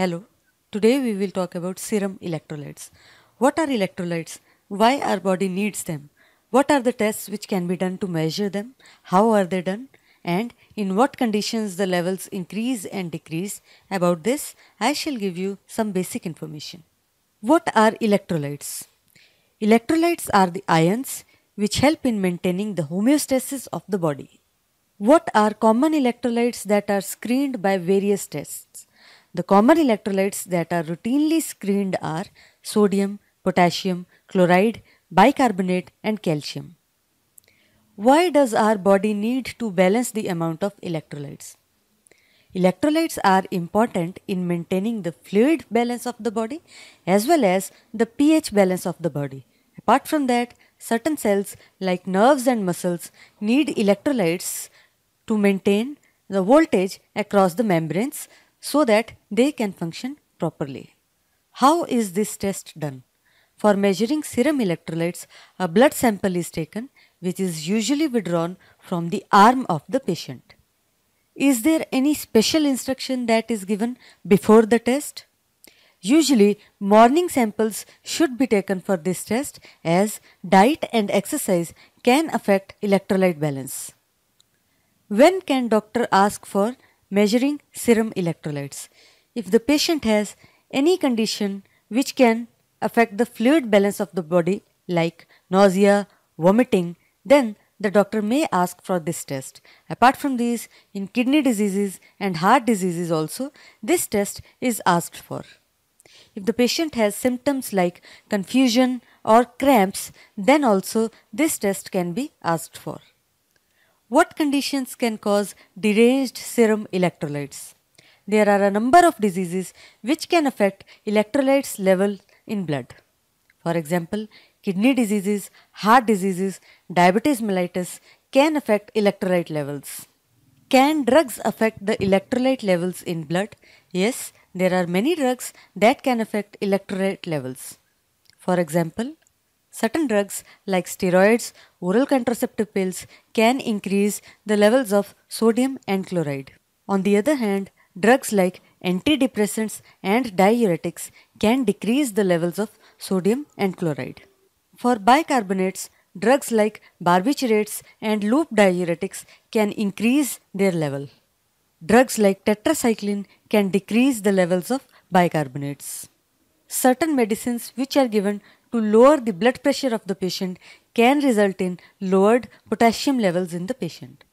Hello, today we will talk about serum electrolytes. What are electrolytes? Why our body needs them? What are the tests which can be done to measure them? How are they done? And in what conditions the levels increase and decrease? About this, I shall give you some basic information. What are electrolytes? Electrolytes are the ions which help in maintaining the homeostasis of the body. What are common electrolytes that are screened by various tests? The common electrolytes that are routinely screened are sodium, potassium, chloride, bicarbonate and calcium. Why does our body need to balance the amount of electrolytes? Electrolytes are important in maintaining the fluid balance of the body as well as the pH balance of the body. Apart from that, certain cells like nerves and muscles need electrolytes to maintain the voltage across the membranes so that they can function properly. How is this test done? For measuring serum electrolytes, a blood sample is taken which is usually withdrawn from the arm of the patient. Is there any special instruction that is given before the test? Usually, morning samples should be taken for this test as diet and exercise can affect electrolyte balance. When can doctor ask for measuring serum electrolytes? If the patient has any condition which can affect the fluid balance of the body like nausea, vomiting, then the doctor may ask for this test. Apart from these, in kidney diseases and heart diseases also, this test is asked for. If the patient has symptoms like confusion or cramps, then also this test can be asked for. What conditions can cause deranged serum electrolytes? There are a number of diseases which can affect electrolytes level in blood. For example, kidney diseases, heart diseases, diabetes mellitus can affect electrolyte levels. Can drugs affect the electrolyte levels in blood? Yes, there are many drugs that can affect electrolyte levels. For example, certain drugs like steroids, oral contraceptive pills can increase the levels of sodium and chloride. On the other hand, drugs like antidepressants and diuretics can decrease the levels of sodium and chloride. For bicarbonates, drugs like barbiturates and loop diuretics can increase their level. Drugs like tetracycline can decrease the levels of bicarbonates. Certain medicines which are given to lower the blood pressure of the patient can result in lowered potassium levels in the patient.